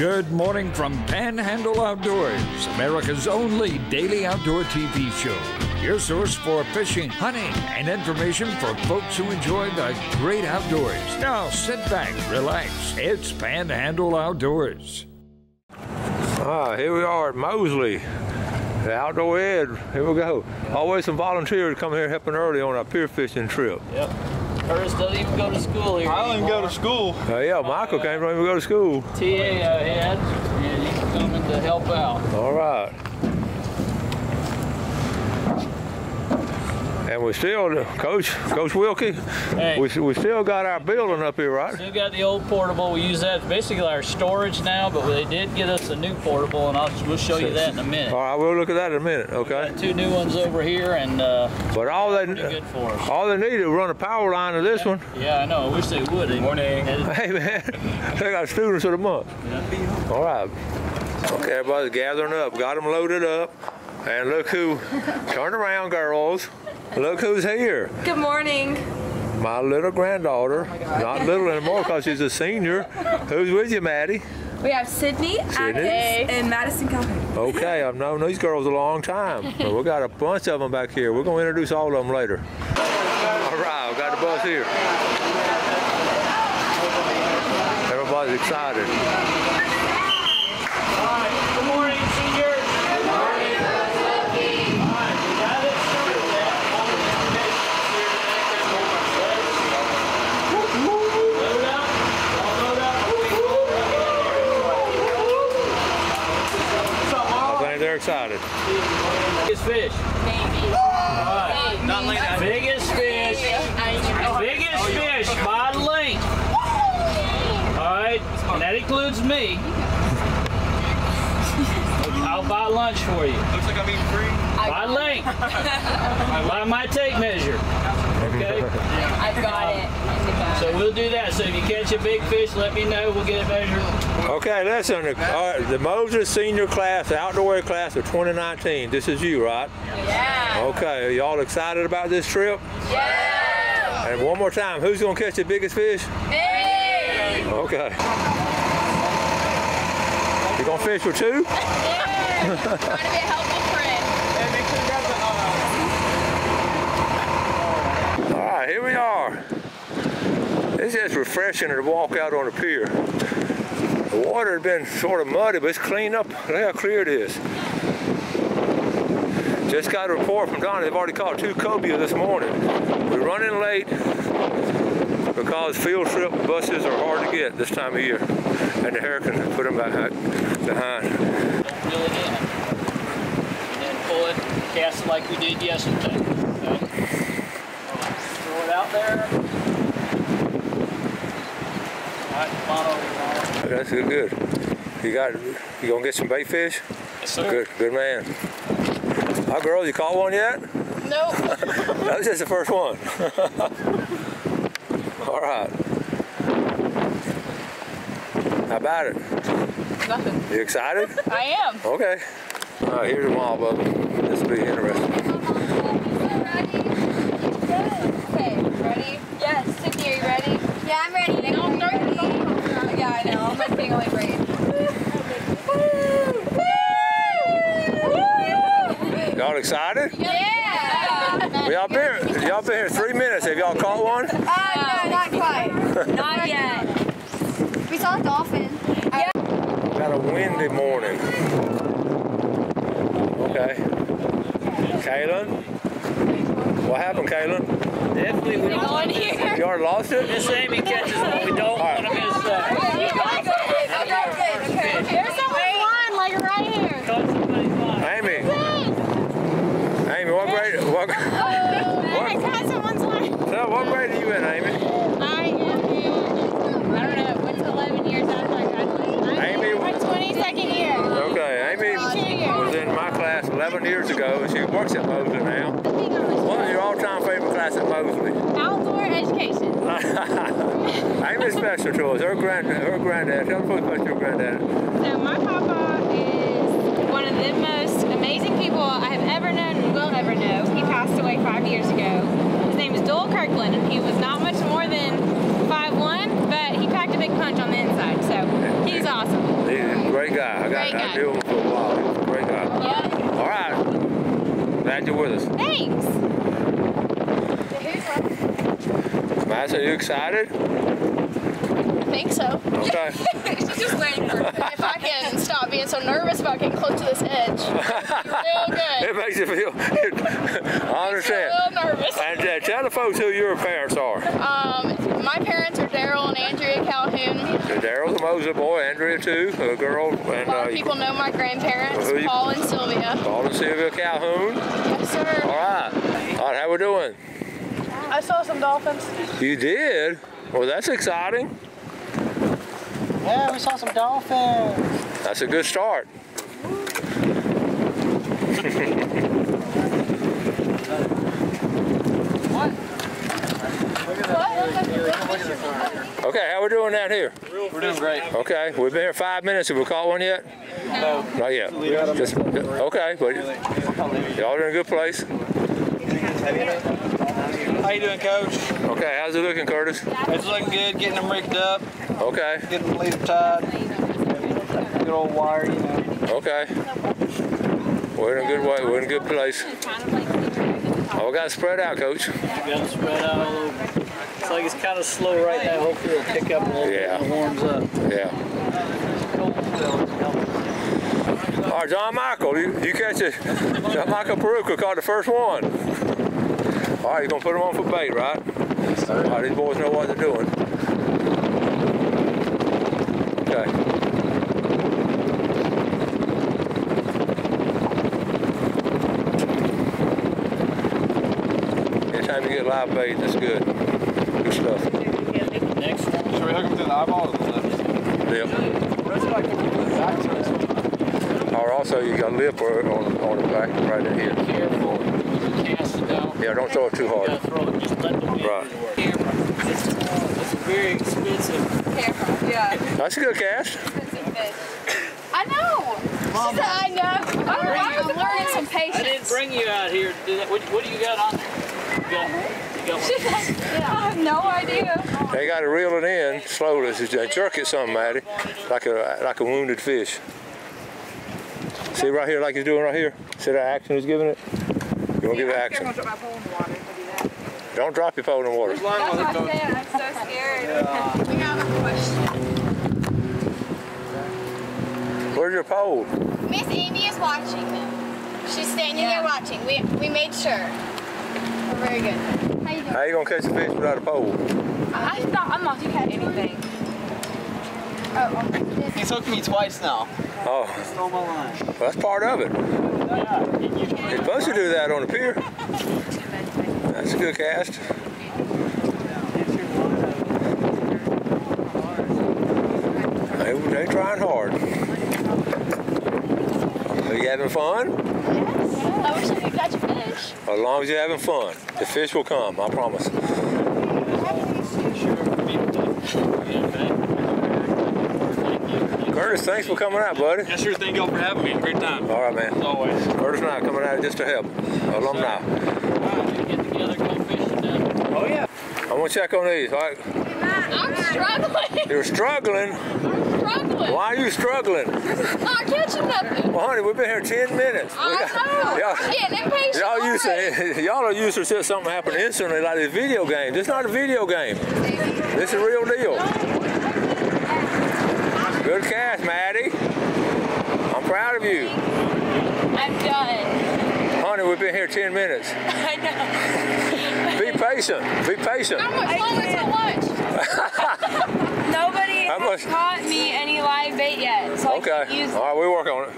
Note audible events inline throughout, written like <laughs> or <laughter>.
Good morning from Panhandle Outdoors, America's only daily outdoor TV show. Your source for fishing, hunting, and information for folks who enjoy the great outdoors. Now sit back, relax. It's Panhandle Outdoors. Ah, here we are at Mosley, the outdoor ed. Here we go. Always some volunteers come here helping early on our pier fishing trip. Yep. Curtis doesn't even go to school here. I don't even go to school. Uh, yeah, Michael can't even go to school. TA uh, head, and he's coming to help out. All right. And we still, Coach, Coach Wilkie, Hey. we, we still got our building up here, right? Still got the old portable. We use that as basically our storage now, but they did get us a new portable, and I'll we'll show you that in a minute. All right, we'll look at that in a minute, okay? Got two new ones over here, and uh, But all they, pretty good for us. all they need is run a power line to this one. Yeah, I know. I wish they would. Morning. Hey man, they got students of the month. All right. Okay, everybody's gathering up. Got them loaded up. And look who, turn around girls. Look who's here. Good morning. My little granddaughter. Oh not little anymore because she's a senior. Who's with you, Maddie? We have Sydney, Agnes, and Madison Calhoun. Okay, I've known these girls a long time. But we got a bunch of them back here. We're going to introduce all of them later. All right, we got the bus here. Everybody's excited. Good morning, seniors. Good morning. I think they're excited. Biggest fish. Alright. Not laying out. Biggest fish. Biggest fish by length. Alright, and that includes me. I'll buy lunch for you. Looks like I'm eating free. By length. By my tape measure. <laughs> Okay? I've got it. So we'll do that. So if you catch a big fish, let me know. We'll get it measured. Okay, listen, the, uh, the Mosley senior class, the outdoor class of 2019. This is you, right? Yeah. Okay, are y'all excited about this trip? Yeah. And one more time, who's gonna catch the biggest fish? Hey. Okay. You gonna fish for two? <laughs> yeah. Trying to be a helpful friend. All right, here we are. It's just refreshing to walk out on the pier. The water had been sort of muddy, but it's cleaned up. Look how clear it is. Just got a report from Donna. They've already caught two cobia this morning. We're running late because field trip buses are hard to get this time of year. And the hurricane put them behind. behind. Reel it in. And then pull it, cast it like we did yesterday. Okay? Throw it out there. Alright, come on. That's good. good. You got you gonna get some bait fish? Yes, sir. Good, good man. Hi, girl. You caught one yet? Nope. That was just the first one. <laughs> All right. How about it? Nothing. You excited? I am. Okay. All right, here's a mob of them. This will be interesting. Okay, ready? Yes. Sydney, are you ready? Yeah, I'm ready. They don't start the Yeah, I know. I'm like being only brave. Y'all excited? Yeah. Well, y'all been y'all been here three minutes. Have y'all caught one? Uh, no, not quite. Not yet. We saw a dolphin. Yeah. Got a windy morning. Okay. Kaylin? What happened, Kaylin? Definitely we don't Go in here. You already lost it? Miss Amy catches what we don't want to miss that. There's someone like right here. Caught somebody's line. Amy. Amy, what grade? What, I got someone's line. so what grade are you in, Amy? I am in, I don't know, what's 11 years after I graduated? I'm Amy- in my 22nd year. Okay, Amy was in my class 11 years ago, and she works at Mosley now. What was your all-time favorite class at Mosley? Outdoor education. <laughs> Amy's special to us. Her grand, her granddad. Tell us about your granddad. So my papa is one of the most amazing people I have ever known and will ever know. He passed away five years ago. His name is Dole Kirkland, and he was not much more than 5'1", but he packed a big punch on the inside, he's awesome. He, great guy. I got Great I guy. knew him for a while. He was a great guy. Yeah. All right. Glad you're with us. Thanks. Matt, are you excited? I think so. Okay. <laughs> She's just waiting for if I can stop being so nervous about getting close to this edge. Real <laughs> good. it makes you feel. <laughs> I understand. Real nervous. And uh, tell the folks who your parents are. Um, my parents are Daryl and Andrea Calhoun. Daryl's a Mosley boy, Andrea too, a girl, and A lot uh, of people know my grandparents, Who you- Paul and Sylvia. Paul and Sylvia Calhoun. Yes, All sir. right. All right, how we doing? I saw some dolphins. You did? Well, that's exciting. Yeah, we saw some dolphins. That's a good start. Okay, how we doing down here? We're doing great. Okay, we've been here five minutes. Have we caught one yet? No. Not yet. Just, okay, but y'all are in a good place. How you doing, Coach? Okay, how's it looking, Curtis? It's looking good. Getting them rigged up. Okay, Getting the leader tied. Good old wire, you know. okay. We're in a good way. We're in a good place. Oh, we got spread out, Coach. Got to spread out a little. It's like it's kind of slow right now. Hopefully it'll pick up a little Yeah. bit when it warms up. Yeah. All right, John Michael, you, you catch it. John Michael Peruka caught the first one. All right, you're going to put them on for bait, right? All right, these boys know what they're doing. Okay. Anytime you get live bait, that's good. Good stuff. Next. Should we hook them to the eyeball or the lips? Yep. That's like the back to this one. Or also you got lip or on, on the back right in here. Careful cast it out. Yeah, don't throw it too hard. it. Just let the Right. work. It's, it's very expensive. Yeah. That's a good cast. I know. She said, I know. Oh, I'm, I'm uh, learning some patience. I didn't bring you out here to do that. What, what do you got on there? She one. said, I have no idea. They got to reel it in slowly. They jerk it some, Maddie, like a like a wounded fish. See right here, like he's doing right here. See that action he's giving it? You want to give it action? Don't drop your pole in the water. Line while they're going. I'm so scared. We have a question. Where's your pole? Miss Amy is watching them. She's standing there watching. We, we made sure. We're very good. How you doing? How you gonna catch a fish without a pole? I thought I'm not catch anything. Oh, oh. He's hooked me twice now. Oh, Stole my line. well, that's part of it. You're supposed to do that on the pier. That's a good cast. They, they trying hard. Are you having fun? I wish I could catch a fish. As long as you're having fun, the fish will come. I promise. Curtis, thanks for coming out, buddy. Yeah, sure. Thank y'all for having me. Great time. All right, man. As always. Curtis and I coming out just to help. Alumni. Get together, go fishing now. Oh yeah. I'm gonna check on these. All right. I'm struggling. You're struggling. struggling. Why are you struggling? Not catching nothing. Well, honey, we've been here 10 minutes. I know. y'all- I'm getting impatient. Y'all used to, <laughs> y'all are used to see something happen instantly like this video game. This is not a video game. This is a real deal. Good cast, Maddie. I'm proud of you. I'm done. Honey, we've been here 10 minutes. <laughs> I know. Be patient. Be patient. How much longer till lunch? <laughs> Nobody How has much- caught me any live bait yet, so I Okay. can't use All right, we work on it.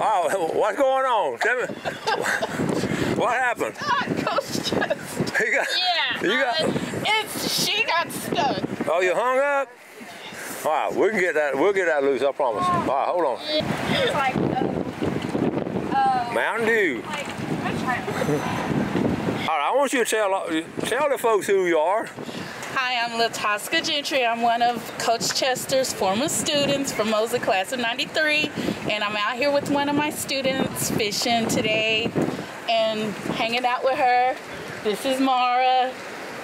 Oh, <laughs> what's going on? Tell me. <laughs> What happened? Coach just. You got, Yeah. You got- uh, it's she got stuck. oh, you hung up? All right, we can get that. We'll get that loose. I promise. All right, hold on. It's like. Uh, Mountain Dew. like. All right, I want you to tell tell the folks who you are. Hi, I'm Latasca Gentry. I'm one of Coach Chester's former students from Mosley class of 93. And I'm out here with one of my students fishing today and hanging out with her. This is Mara.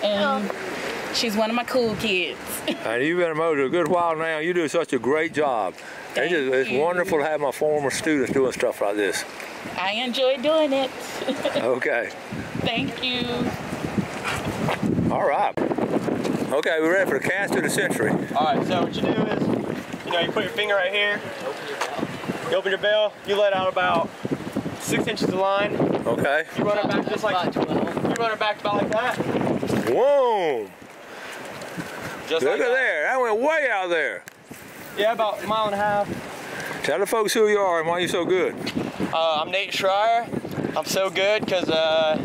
And oh. She's one of my cool kids. <laughs> And you've been a motor a good while now. You do such a great job. It's, just, it's wonderful to have my former students doing stuff like this. I enjoy doing it. <laughs> Okay. Thank you. All right. Okay, we're ready for the cast of the century. All right, so what you do is, you know, you put your finger right here. You open your bell. You let out about six inches of line. Okay. You run it back just like you run it back about like that. Whoa! Just Look like at that. there. That went way out there. Yeah, about a mile and a half. Tell the folks who you are and why you're so good. Uh, I'm Nate Schreier. I'm so good because uh,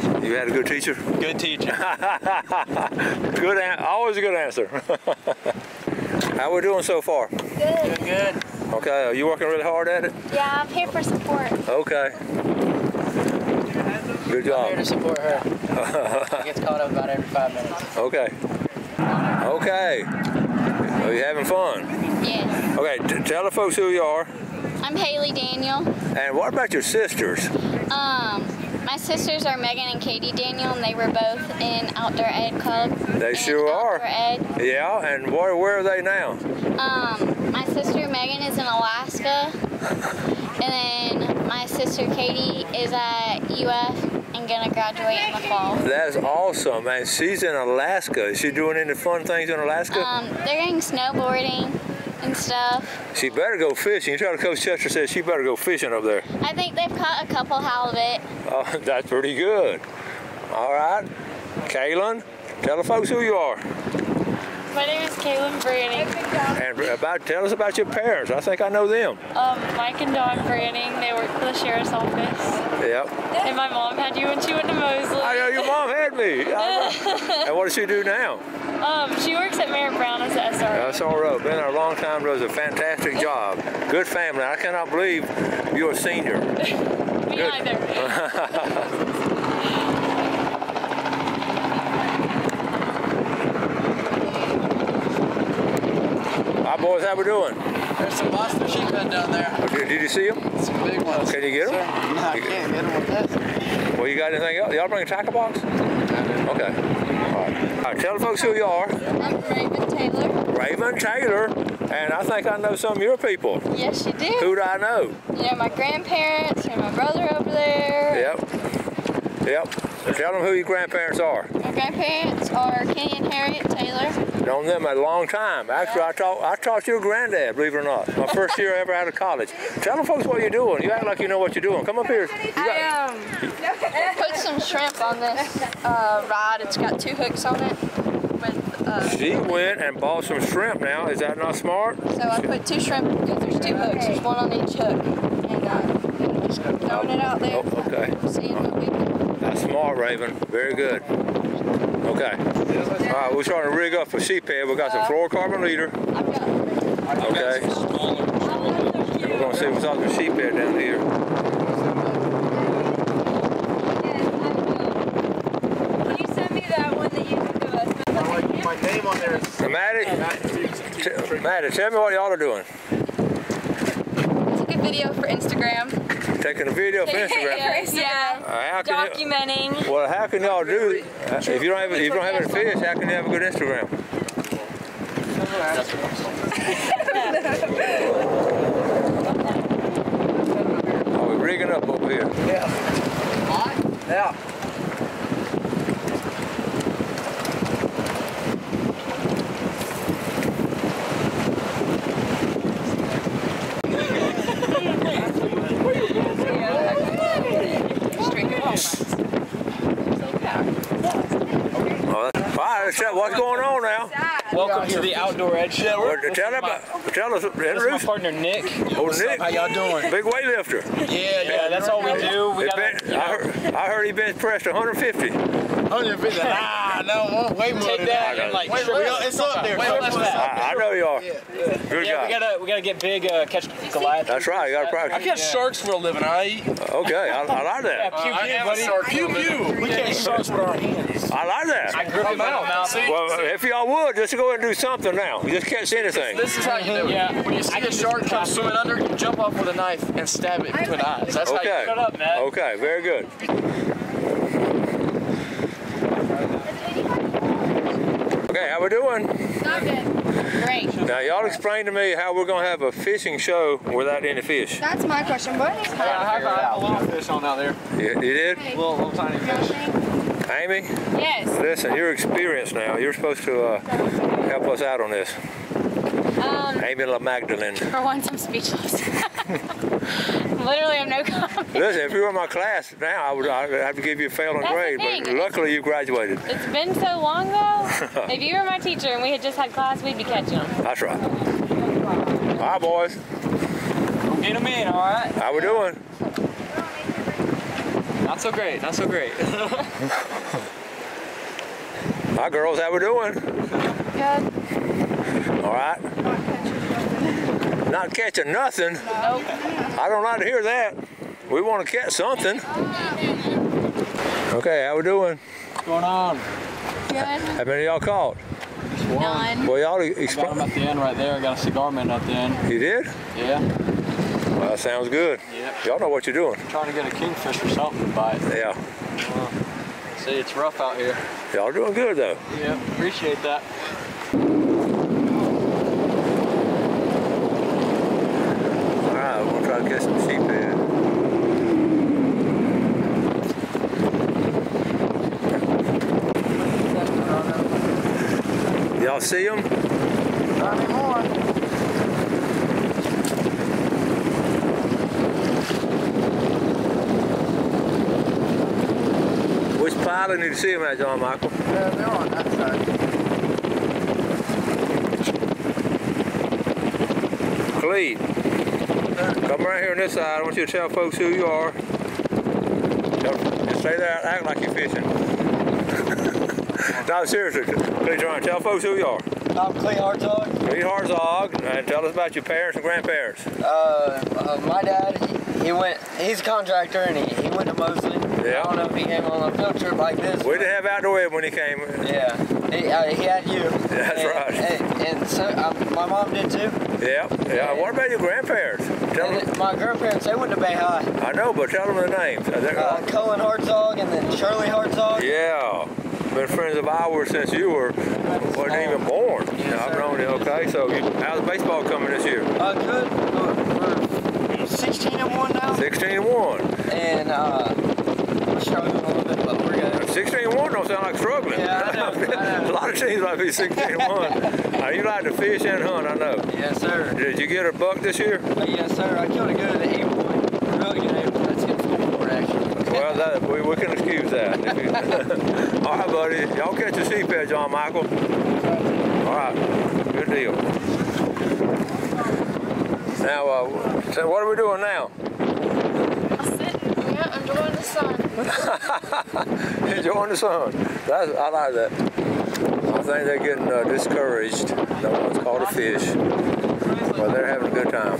You had a good teacher. good teacher. <laughs> Good, an- always a good answer. <laughs> How we doing so far? Good. good. Okay, are you working really hard at it? Yeah, I'm here for support. Okay. Good job. I'm here to support her. <laughs> she gets caught up about every five minutes. Okay. Okay. Are you having fun? Yes. Okay, t- tell the folks who you are. I'm Haley Daniel. And what about your sisters? Um, my sisters are Megan and Katie Daniel, and they were both in Outdoor Ed Club. They and sure are. Ed. Yeah, and where, where are they now? Um, my sister Megan is in Alaska, and then my sister Katie is at UF and gonna graduate in the fall. That's awesome, man. She's in Alaska. Is she doing any fun things in Alaska? Um, they're going snowboarding and stuff. she better go fishing. You tell Coach Chester says she better go fishing up there. I think they've caught a couple halibut. Oh, <laughs> that's pretty good. All right. Kaylin, tell the folks who you are. My name is Kaylin Branning. And about tell us about your parents. I think I know them. Um, Mike and Don Branning, they work for the sheriff's office. Yep. And my mom had you when she went to Mosley. I know your mom had me. <laughs> And what does she do now? Um, she works at Merritt Brown as the SRO. SRO. Been there a long time. Does a fantastic job. Good family. I cannot believe you're a senior. <laughs> Me good. neither. <laughs> Hi, boys. How we doing? There's some monster sheephead down there. Did, did you see them? Some big ones. Can you get them? No, I can't get them with this. Well, you got anything else? Y'all bring a tackle box? Okay. All right. All right. Tell the folks who you are. I'm Raven Taylor. Raven Taylor. And I think I know some of your people. Yes, you do. Who do I know? You know my grandparents and my brother over there. Yep. Yep. Tell them who your grandparents are. My grandparents are Kenny and Harriet Taylor. Known them a long time. Actually, I taught I taught your granddad, believe it or not. My first year ever out of college. Tell them folks what you're doing. You act like you know what you're doing. Come up here. You got, I um put some shrimp on this uh, rod. It's got two hooks on it. With uh, she went and bought some shrimp now. Is that not smart? so I put two shrimp because there's two hooks. There's one on each hook, and uh, just throwing it out there. Oh, okay. Seeing what we can. That's smart, Raven. Very good. Okay. All right, we're trying to rig up a sheep head. We got some fluorocarbon leader. Okay. And we're gonna see what's up with sheep head down here. Can you send me that one that you can do us? My name on there is Now, Maddie, t- Maddie, tell me what y'all are doing. Took a video for Instagram. Taking a video for Instagram. Yeah. Uh, how can you, Documenting. well, how can y'all do? uh, If you don't have, if you don't have any fish, how can you have a good Instagram? <laughs> Are we rigging up over here? yeah. Oh, right, what's going on now? Welcome to the Outdoor Ed Show. Well, tell, about, tell us, This is my partner Nick. Oh, What's Nick. up? How y'all doing? Big weightlifter. Yeah, Yeah, that's all we do. We got I, heard, I heard he bench pressed 150. 150. Ah, no, way more take than that that. and like Wait, triple wait, it's up there. Wait, Triple what's that. that? I, I know you are. Good Yeah, we gotta we gotta get big uh, catch Goliath. That's right. You got to practice. I catch sharks for a living. I eat. Okay, I, I like Yeah, that. pew pew, buddy. Pew pew. We catch sharks with our hands. I like that. I Grip him out. mouth. Well, if y'all would, just go ahead and do something now. You just can't see anything. This is how you do it. Yeah. When you see I a can shark come swimming under, you jump off with a knife and stab it between the eyes. That's Okay. Shut up, Matt. Okay, very good. Okay, how we doing? Not good. Great. Now, y'all explain to me how we're gonna have a fishing show without any fish. That's my question. What is I have a little fish on out there. You, you did? Little, little tiny fish. Amy, Yes. listen, you're experienced now. You're supposed to uh, help us out on this. Um, Amy La Magdalene. for once, I'm speechless. <laughs> <laughs> Literally, I'm no <laughs> comment. Listen, if you were in my class now, I would, I would have to give you a failing That's grade, but luckily you graduated. It's been so long though. <laughs> if you were my teacher and we had just had class, we'd be catching them. That's right. All right, boys. Get them in, all right? How we doing? Not so great, not so great. Hi, girls. How we doing? good? All right. Not catching nothing. I don't like to hear that. We want to catch something. Okay, how we doing? What's going on? Good. How many of y'all caught? None. Well, y'all Got them explain. at the end right there. I got a cigar man at the end. You did? Yeah. Well, that sounds good. Yep. Y'all know what you're doing. Trying to get a kingfish or something to bite. Yeah. See, it's rough out here. Y'all doing good though. Yeah, Appreciate that. All right, we're gonna try to get some sheephead. Y'all see them? Not anymore. Which pilot did you see them at, John Michael? Yeah, they're on that side. Clete, come right here on this side. I want you to tell folks who you are. Tell- Just stay there, act like you're fishing. <laughs> no, seriously, Clete, trying to tell folks who you are. I'm Clay Hartzog. Clete Hartzog, and tell us about your parents and grandparents. Uh, uh, my dad, he, he went, he's a contractor and he, he went to Mosley. Yeah. I don't know if he came on a field trip like this. We didn't have outdoor ed when he came. Yeah, he, uh, he had you. <laughs> That's and, right. And, and so um, my mom did too. Yeah, yeah. What about your grandparents? Tell And them. my grandparents, they went to Bay High. I know, but tell them the names. Uh, Cullen Hartzog and then Shirley Hartzog. Yeah, been friends of ours since you were wasn't even born. Yes, I've known you. Okay, so you, how's baseball coming this year? Uh, good. We're, we're 16 and 1 now. 16 and one. And uh, we're struggling a little bit, but we're good. 16 and one don't sound like struggling. Yeah, I know, I know. <laughs> a lot of teams might be 16 and one. <laughs> Now, you like to fish and hunt, I know. Yes, sir. Did you get a buck this year? Uh, yes, sir. I killed a good at 8 point. Really good 8 point. That's good school for actually. Well, that, we, we can excuse that. <laughs> All right, buddy. Y'all catch a sheephead, John Michael. All right. Good deal. Now, uh, so what are we doing now? Yeah, enjoying the sun. Enjoying the sun. That's, I like that. I think they're getting uh, discouraged. No one's caught a fish. But they're having a good time.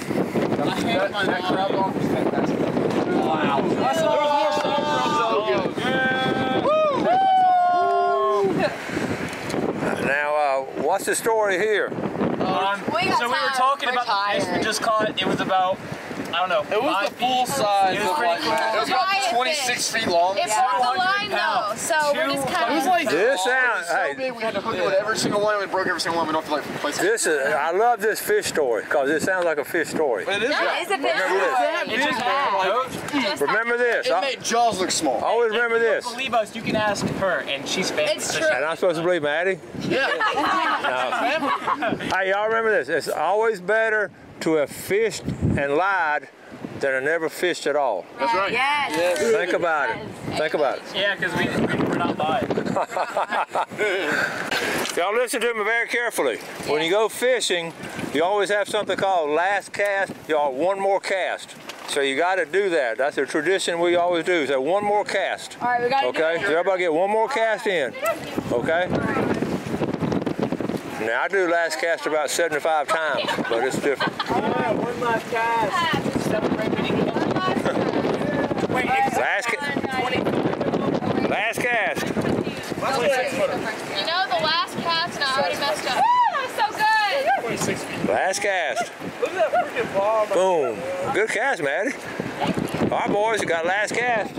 Now, uh, what's the story here? Um, We got so we were talking We're about this. We just caught. It was about I don't know. It was the full feet. size. It was pretty cool. It was about 26 fish. feet long. It Yeah. broke the 200 line though, pounds. so we're just Two- kind It was of. like This so hey. big we had to hook it with every single one and it broke every single one. We don't feel like replace it. This is, I love this fish story because it sounds like a fish story. But it is. Yeah, it's a bit. Remember this. That big, man. Like, Remember this. it made Jaws look small. always remember If you this. believe us, you can ask her, and she's famous. It's true. And I'm supposed to believe Maddie? Yeah. <laughs> Hey, y'all remember this. It's always better to have fished and lied than I never fished at all. That's right. Yes. Think about it. Think about it. Yeah, because we, we're not lying. <laughs> Y'all listen to me very carefully. When you go fishing, you always have something called last cast. Y'all one more cast. So you got to do that. That's a tradition we always do. So one more cast. All right, we got to Okay, so everybody get one more cast in. Okay? Now I do last cast about 75 times, but it's different. One last cast. Wait, it's Last, ca- last cast. You know the last cast and I already messed up. Woo, that was so good. Last cast. Look at that freaking ball. Boom. Good cast, Maddie. All right, boys, you got last cast.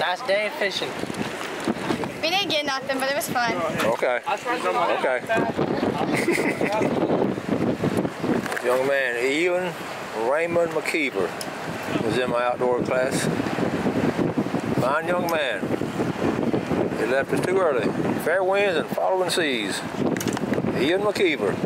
Last day of fishing. We didn't get nothing, but it was fun. Okay. Okay. <laughs> Young man, Ian Raymond McKeever was in my outdoor class. Fine young man. He left us too early. Fair winds and following seas. Ian McKeever.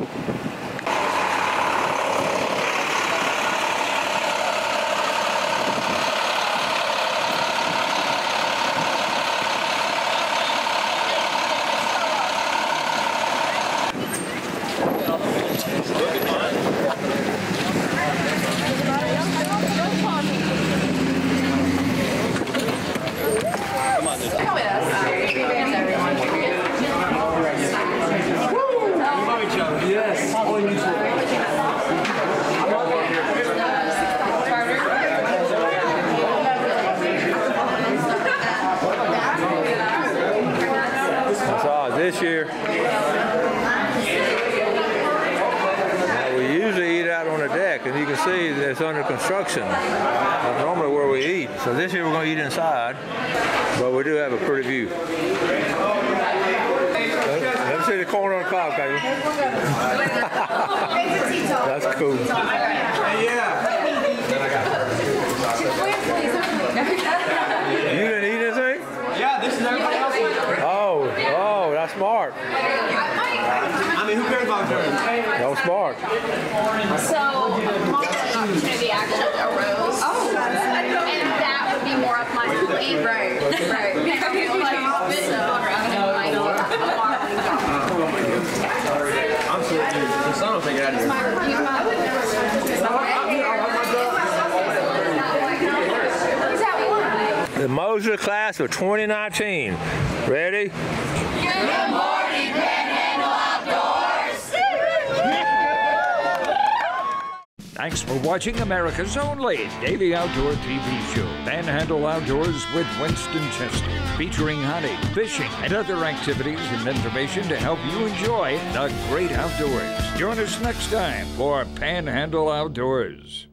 So this year, we usually eat out on the deck, and you can see that it's under construction. That's normally where we eat. So this year we're going to eat inside, but we do have a pretty view. Let me see the corn on the baby. <laughs> That's cool. You didn't eat anything? Yeah, this is everybody else. Oh, oh, that's smart. I mean, who cares about germs? That was smart. So, opportunity actually arose. Oh, and that would be more up my alley. Right, right. I feel so around I'm so The sun will take it out of here. The Mosley class of 2019. Ready? Thanks for watching America's only daily outdoor TV show, Panhandle Outdoors with Winston Chester, featuring hunting, fishing, and other activities and information to help you enjoy the great outdoors. Join us next time for Panhandle Outdoors.